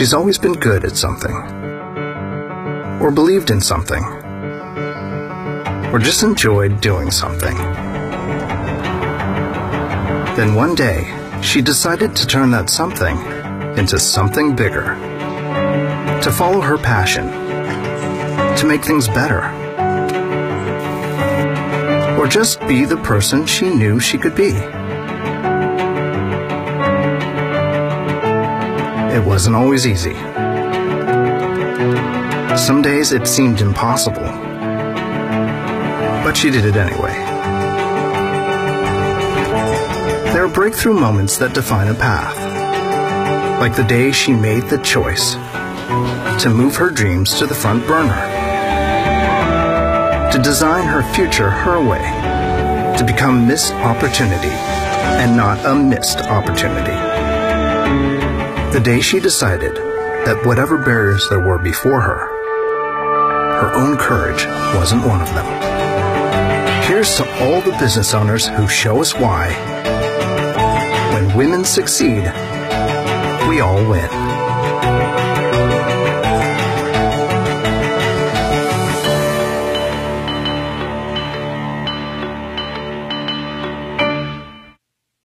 She's always been good at something, or believed in something, or just enjoyed doing something. Then one day, she decided to turn that something into something bigger, to follow her passion, to make things better, or just be the person she knew she could be. It wasn't always easy. Some days it seemed impossible, but she did it anyway. There are breakthrough moments that define a path, like the day she made the choice to move her dreams to the front burner, to design her future her way, to become Miss Opportunity and not a missed opportunity. The day she decided that whatever barriers there were before her, her own courage wasn't one of them. Here's to all the business owners who show us why. When women succeed, we all win.